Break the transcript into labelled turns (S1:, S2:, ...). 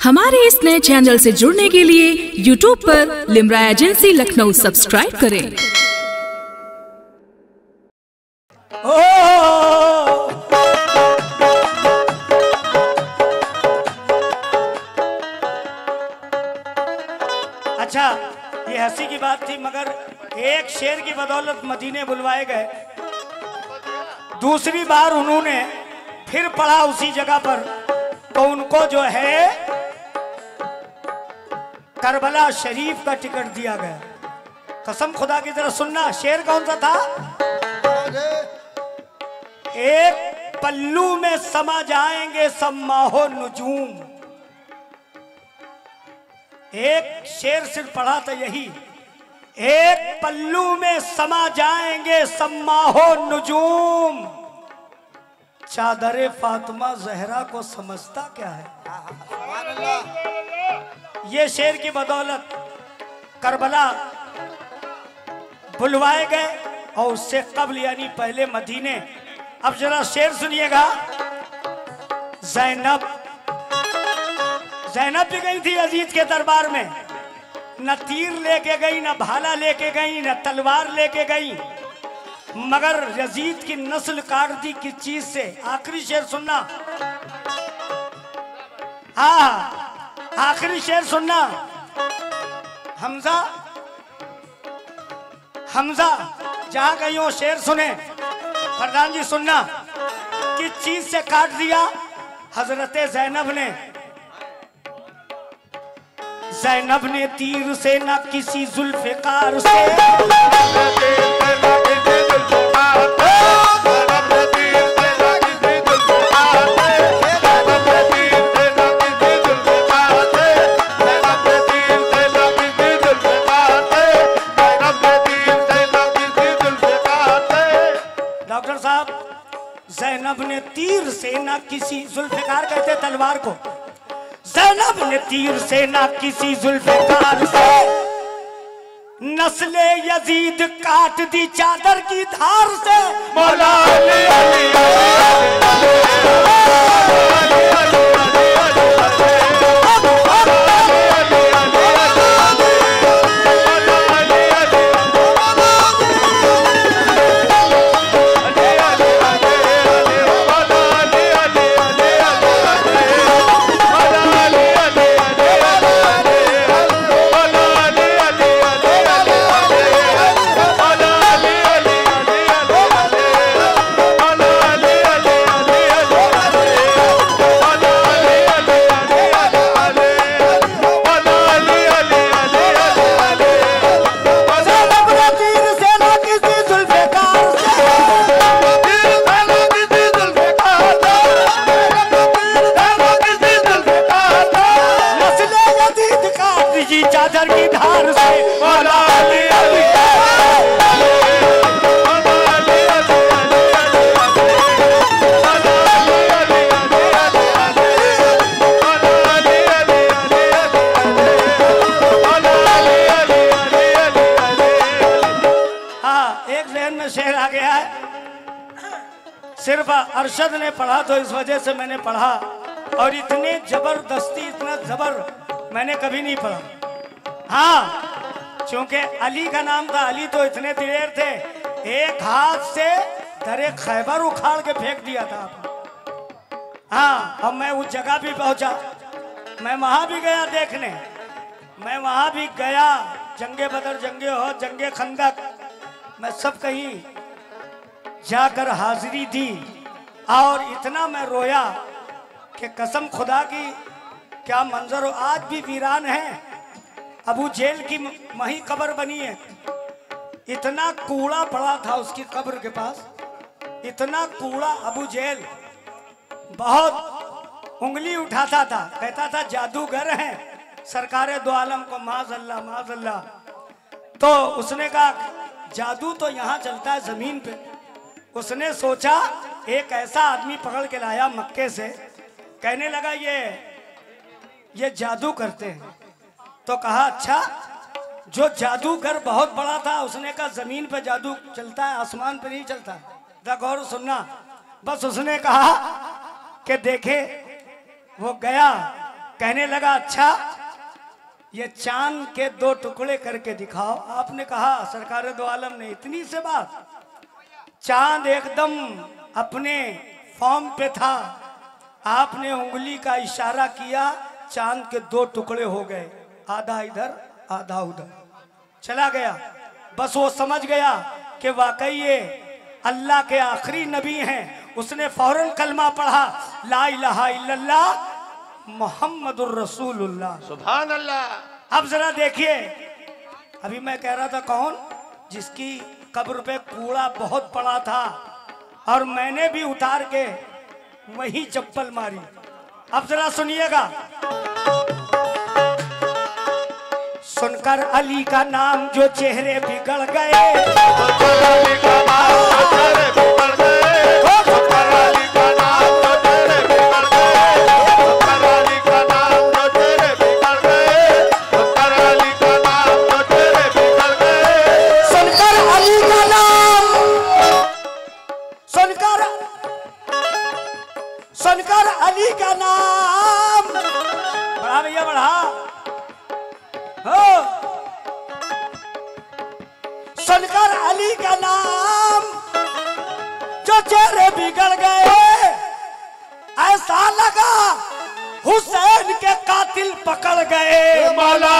S1: हमारे इस नए चैनल से जुड़ने के लिए YouTube पर लिमरा एजेंसी लखनऊ सब्सक्राइब करें।
S2: अच्छा ये हँसी की बात थी, मगर एक शेर की बदौलत मदीने बुलवाए गए। दूसरी बार उन्होंने फिर पढ़ा उसी जगह पर तो उनको जो है करबला शरीफ का टिकट दिया गया। कसम खुदा की तरह सुनना, शेर कौन सा था? एक पल्लू में समा जाएँगे सम्माहो नुजूम। एक शेर सिर्फ़ पढ़ा था यही, एक पल्लू में समा जाएँगे सम्माहो नुजूम। चादर फातिमा जहरा को समझता क्या है? ये शेर की बदौलत करबला बुलवाए गए और उससे कबल यानी पहले मदीने। अब जरा शेर सुनिएगा। जैनब। जैनब भी गई थी अजीत के दरबार में। न तीर लेके गई, न भाला लेके गई, न तलवार लेके गई। मगर यजीद की नस्ल काट दी किस चीज़ से? आखिरी शेर सुनना। हाँ आखिरी शेर सुनना। हमजा हमजा, जहाँ गई हो शेर सुने, प्रधान जी सुनना। किस चीज़ से काट दिया? हज़रत जैनब ने। जैनब ने तीर से ना किसी जुल्फकार से जैनब ने तीर से ना किसी जुल्फिकार कहते तलवार को। जैनब ने तीर से ना किसी जुल्फिकार से नस्ले यजीद काट दी चादर की धार से। मौला गया है। सिर्फ़ अरशद ने पढ़ा तो इस वजह से मैंने पढ़ा। और इतने ज़बरदस्ती, इतना जबर मैंने कभी नहीं पढ़ा। हाँ क्योंकि अली का नाम था, अली तो इतने दिलेर थे, एक हाथ से दरे खैबर उखाड़ के फेंक दिया था हाँ अब मैं उस जगह भी पहुँचा। मैं वहाँ भी गया देखने। मैं वहाँ भी गया। जंगे बदर जंगे हो, जंगे खंदक मैं सब कहीं जाकर हाजिरी दी और इतना मैं रोया कि कसम खुदा की, क्या मंजर आज भी वीरान है? अबू जेल की वही कब्र बनी है। इतना कूड़ा पड़ा था उसकी कब्र के पास। इतना कूड़ा अबू जेल बहुत उंगली उठाता था। कहता था, जादूगर है, सरकार दो आलम को माज अल्लाह माज अल्लाह तो उसने कहा, जादू तो यहाँ चलता है ज़मीन पे। उसने सोचा, एक ऐसा आदमी पकड़ के लाया मक्के से। कहने लगा, ये ये जादू करते हैं। तो कहा अच्छा जो जादूगर बहुत बड़ा था, उसने कहा, ज़मीन पर जादू चलता है, आसमान पर नहीं चलता। गौर सुनना। बस उसने कहा कि देखे, वो गया। कहने लगा अच्छा ये चाँद के दो टुकड़े करके दिखाओ। आपने कहा, सरकार दो आलम ने, इतनी से बात। चाँद एकदम अपने फॉर्म पे था। आपने उंगली का इशारा किया चाँद के दो टुकड़े हो गए। आधा इधर आधा उधर। चला गया। बस वो समझ गया कि वाकई ये अल्लाह के आखिरी नबी हैं। उसने फ़ौरन कलमा पढ़ा ला इलाहा इल्लल्लाह मोहम्मदुर रसूलुल्लाह।
S3: सुभान अल्लाह
S2: अब जरा देखिए। अभी मैं कह रहा था कौन? जिसकी कब्र पे कूड़ा बहुत पड़ा था और मैंने भी उतार के वही चप्पल मारी। अब जरा सुनिएगा। सुनकर अली का नाम जो चेहरे बिगड़ गए।
S3: अली का नाम।
S2: जो चेहरे बिगड़ गए, ऐसा लगा हुसैन के कातिल पकड़ गए।
S3: मौला।